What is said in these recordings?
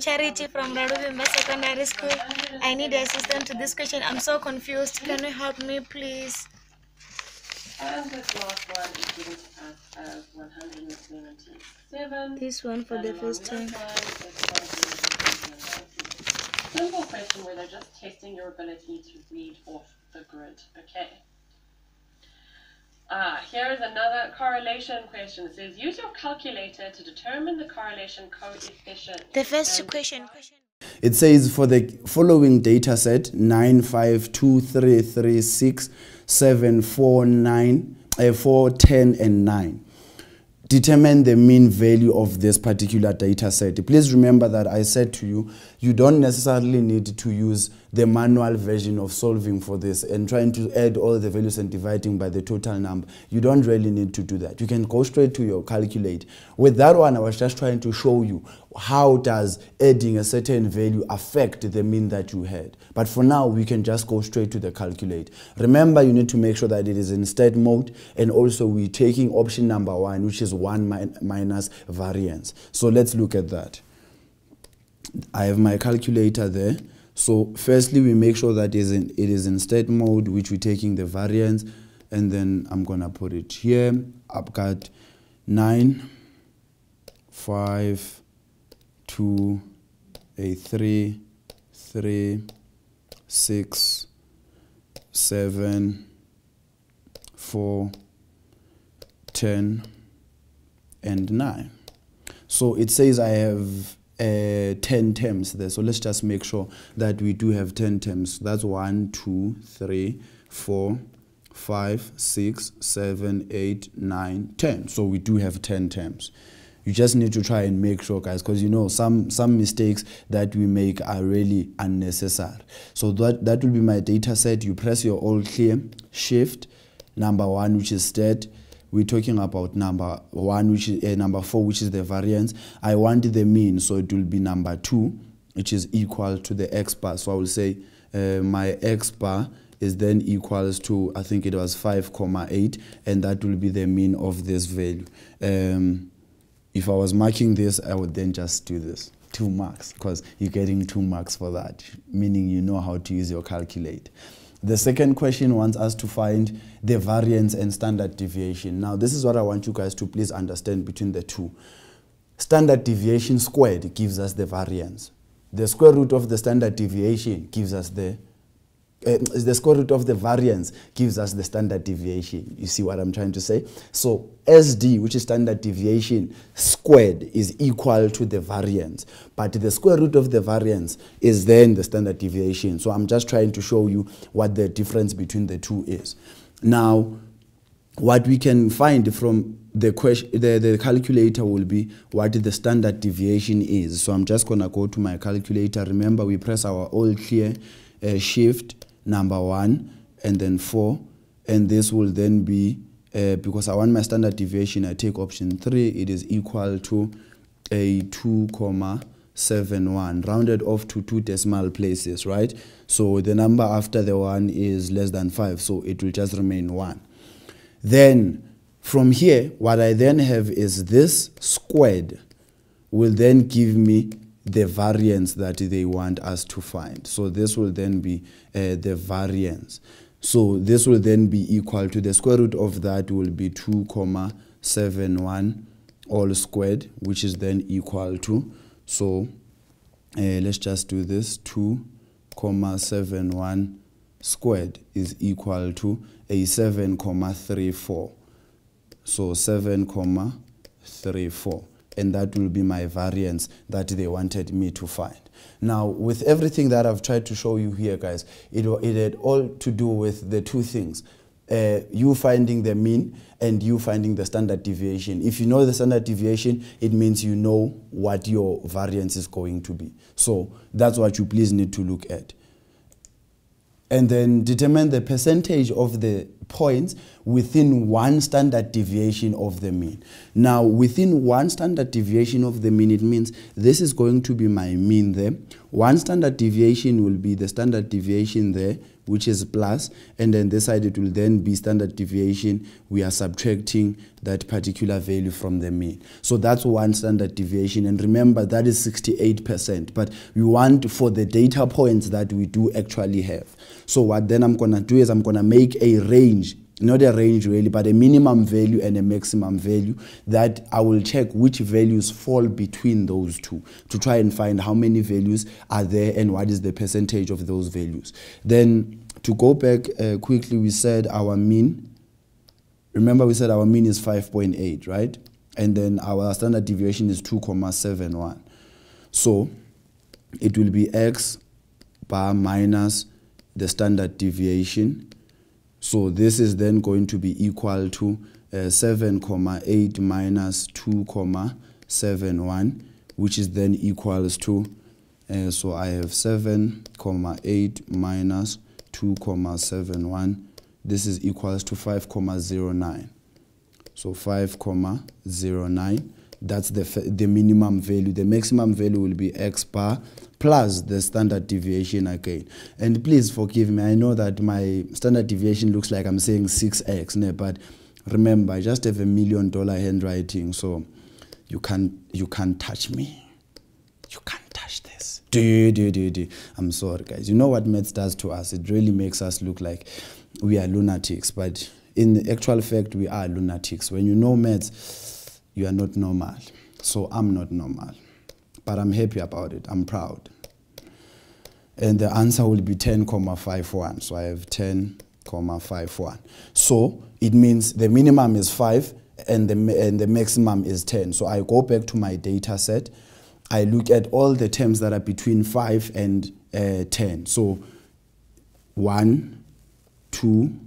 Charity from Radovimba Secondary School. I need assistance to this question. I'm so confused. Can you help me, please? This one is given to us as 177. This one for the first time. line is 190. Simple question where they're just testing your ability to read off the grid. Okay. Ah, here is another correlation question. It says use your calculator to determine the correlation coefficient. The first and question. question. It says for the following data set 952336749 uh, 4 10 and 9 determine the mean value of this particular data set please remember that i said to you you don't necessarily need to use the manual version of solving for this and trying to add all the values and dividing by the total number. You don't really need to do that. You can go straight to your calculate. With that one i was just trying to show you how does adding a certain value affect the mean that you had. But for now we can just go straight to the calculate. Remember you need to make sure that it is in stat mode and also we're taking option number one which is one min minus variance. So let's look at that. I have my calculator there so firstly we make sure that it is in, it is in stat mode which we're taking the variance and then i'm gonna put it here i've got nine five two, a three, three, six, seven, four, ten, and nine. So it says I have uh, 10 terms there. So let's just make sure that we do have 10 terms. That's one, two, three, four, five, six, seven, eight, nine, ten. So we do have 10 terms you just need to try and make sure guys because you know some some mistakes that we make are really unnecessary so that that will be my data set you press your all clear shift number one which is stat we're talking about number one which is uh, number four which is the variance i want the mean so it will be number two which is equal to the x bar so i will say uh, my x bar is then equals to i think it was 5,8 and that will be the mean of this value um, if I was marking this, I would then just do this. Two marks, because you're getting two marks for that, meaning you know how to use your calculate. The second question wants us to find the variance and standard deviation. Now, this is what I want you guys to please understand between the two. Standard deviation squared gives us the variance. The square root of the standard deviation gives us the uh, the square root of the variance gives us the standard deviation. You see what I'm trying to say? So SD, which is standard deviation squared, is equal to the variance. But the square root of the variance is then the standard deviation. So I'm just trying to show you what the difference between the two is. Now, what we can find from the question the, the calculator will be what the standard deviation is so i'm just going to go to my calculator remember we press our all clear uh, shift number one and then four and this will then be uh, because i want my standard deviation i take option three it is equal to a 2 comma 71 rounded off to two decimal places right? So the number after the one is less than five so it will just remain one. Then from here, what I then have is this squared will then give me the variance that they want us to find. So this will then be uh, the variance. So this will then be equal to the square root of that will be 2 comma 71 all squared, which is then equal to, so uh, let's just do this, 2 comma 71 squared is equal to a 7 comma 34 so 7 comma 34 and that will be my variance that they wanted me to find now with everything that i've tried to show you here guys it, it had all to do with the two things uh, you finding the mean and you finding the standard deviation. If you know the standard deviation, it means you know what your variance is going to be. So that's what you please need to look at and then determine the percentage of the points within one standard deviation of the mean. Now, within one standard deviation of the mean, it means this is going to be my mean there. One standard deviation will be the standard deviation there which is plus, and then this side it will then be standard deviation. We are subtracting that particular value from the mean. So that's one standard deviation. And remember, that is 68%. But we want for the data points that we do actually have. So what then I'm going to do is I'm going to make a range not a range really, but a minimum value and a maximum value that I will check which values fall between those two to try and find how many values are there and what is the percentage of those values. Then to go back uh, quickly, we said our mean, remember we said our mean is 5.8, right? And then our standard deviation is 2.71. So it will be x bar minus the standard deviation so this is then going to be equal to uh, 7,8 minus 2,71, which is then equals to, uh, so I have 7,8 minus 2,71. This is equals to 5,09. So five comma 5,09 that's the, the minimum value. The maximum value will be x bar plus the standard deviation again. And please forgive me, I know that my standard deviation looks like I'm saying 6x, but remember, I just have a million dollar handwriting, so you can't, you can't touch me. You can't touch this. Do, do, do, do. I'm sorry, guys. You know what maths does to us? It really makes us look like we are lunatics, but in actual fact, we are lunatics. When you know maths, you are not normal. So I'm not normal. But I'm happy about it. I'm proud. And the answer will be 10,51. So I have 10,51. So it means the minimum is 5 and the, and the maximum is 10. So I go back to my data set. I look at all the terms that are between 5 and uh, 10. So 1, 2,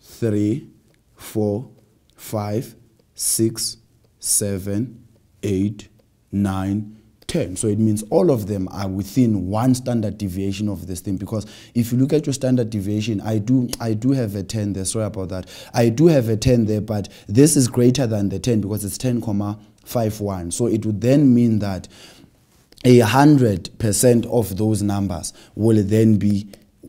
3, 4, 5, 6, 7, 8, 9, term. So it means all of them are within one standard deviation of this thing. Because if you look at your standard deviation, I do I do have a 10 there. Sorry about that. I do have a 10 there, but this is greater than the 10 because it's 10 comma 5 1. So it would then mean that a hundred percent of those numbers will then be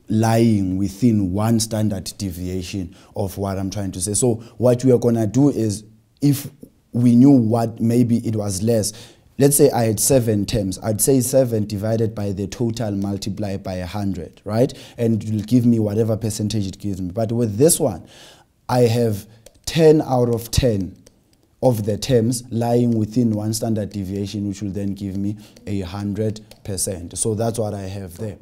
lying within one standard deviation of what I'm trying to say. So what we are gonna do is if we knew what maybe it was less Let's say I had seven terms. I'd say seven divided by the total multiplied by a hundred, right? And it will give me whatever percentage it gives me. But with this one, I have 10 out of 10 of the terms lying within one standard deviation, which will then give me a hundred percent. So that's what I have there.